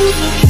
Thank you.